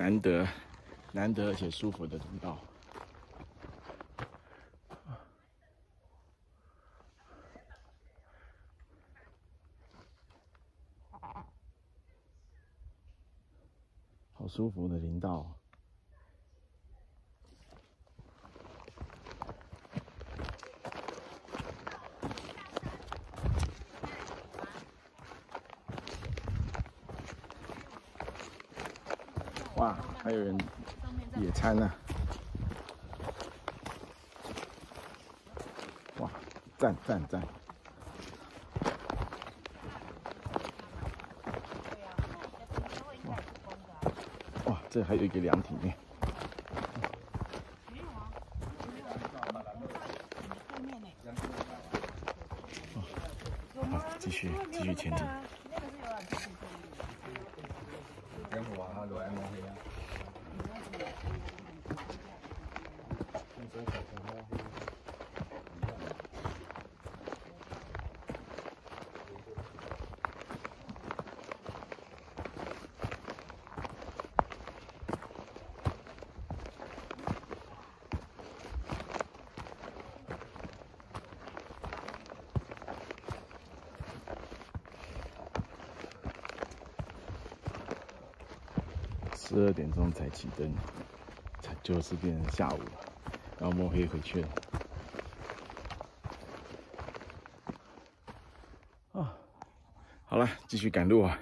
难得、难得而且舒服的通道。好舒服的林道。哇，还有人野餐呢！哇，赞赞赞！哇，这还有一个凉亭呢。好，继续继续前进。Yang 聊 M O K 啊十二点钟才起灯，才就是变成下午了，然后摸黑回去了。啊，好了，继续赶路啊。